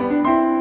Música